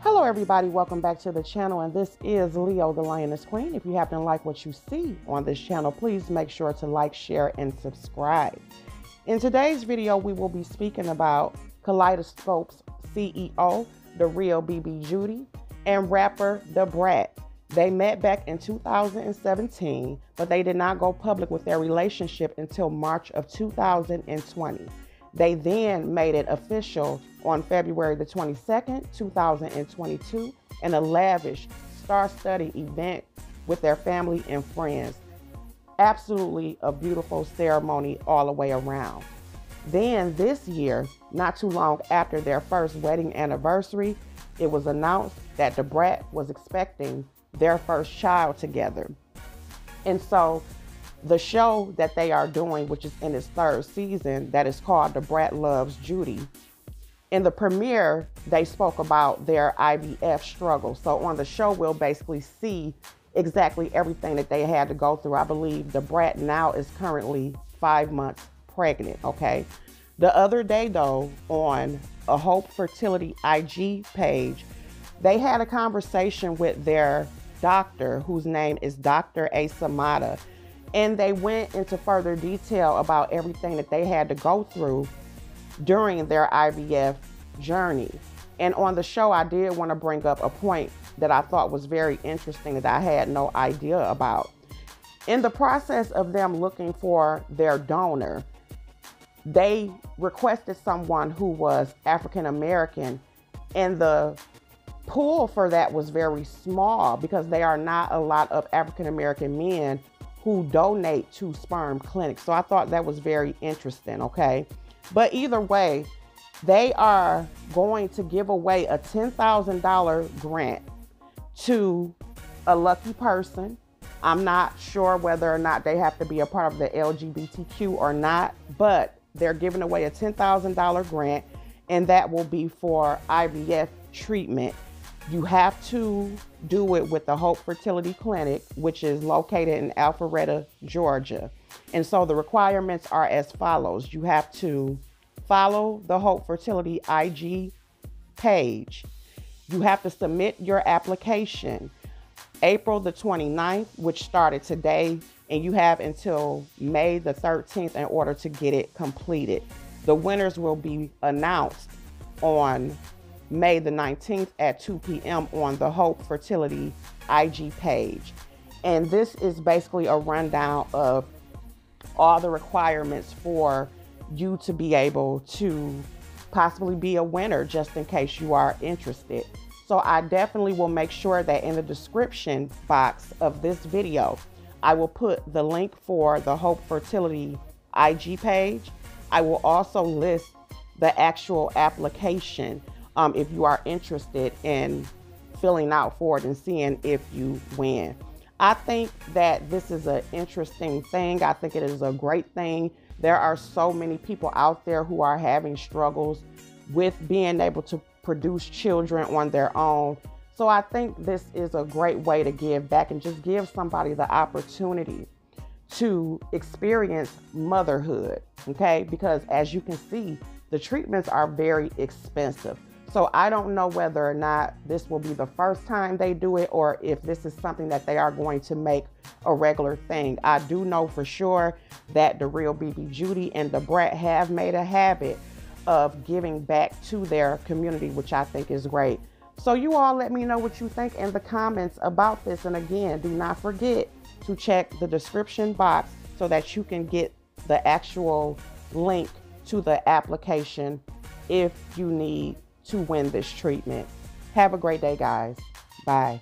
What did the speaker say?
Hello, everybody. Welcome back to the channel. And this is Leo, the Lioness Queen. If you happen to like what you see on this channel, please make sure to like, share, and subscribe. In today's video, we will be speaking about Kaleidoscope's CEO, the real BB Judy, and rapper Da Brat. They met back in 2017, but they did not go public with their relationship until March of 2020. They then made it official on February the 22nd, 2022, in a lavish, star studded event with their family and friends. Absolutely a beautiful ceremony all the way around. Then this year, not too long after their first wedding anniversary, it was announced that Da Brat was expecting their first child together. And so the show that they are doing, which is in its third season, that is called Da Brat Loves Judy. In the premiere, they spoke about their IVF struggle. So on the show, we'll basically see exactly everything that they had to go through. I believe Da Brat now is currently five months pregnant. Okay. The other day, though, on a Hope Fertility IG page, they had a conversation with their doctor, whose name is Dr. Asamata and they went into further detail about everything that they had to go through during their IVF journey. And on the show, I did want to bring up a point that I thought was very interesting that I had no idea about. In the process of them looking for their donor, they requested someone who was African American, and the pool for that was very small because there are not a lot of African American men who donate to sperm clinics. So I thought that was very interesting, okay? But either way, they are going to give away a $10,000 grant to a lucky person. I'm not sure whether or not they have to be a part of the LGBTQ or not, but they're giving away a $10,000 grant, and that will be for IVF treatment you have to do it with the Hope Fertility Clinic, which is located in Alpharetta, Georgia. And so the requirements are as follows you have to follow the Hope Fertility IG page, you have to submit your application April the 29th, which started today, and you have until May the 13th in order to get it completed. The winners will be announced on May the 19th at 2 p.m. on the Hope Fertility IG page. And this is basically a rundown of all the requirements for you to be able to possibly be a winner just in case you are interested. So I definitely will make sure that in the description box of this video, I will put the link for the Hope Fertility IG page. I will also list the actual application um, if you are interested in filling out for it and seeing if you win. I think that this is an interesting thing. I think it is a great thing. There are so many people out there who are having struggles with being able to produce children on their own. So I think this is a great way to give back and just give somebody the opportunity to experience motherhood. Okay, because as you can see, the treatments are very expensive. So I don't know whether or not this will be the first time they do it or if this is something that they are going to make a regular thing. I do know for sure that the real BB Judy and Da Brat have made a habit of giving back to their community, which I think is great. So you all let me know what you think in the comments about this. And again, do not forget to check the description box so that you can get the actual link to the application if you need to win this treatment. Have a great day, guys. Bye.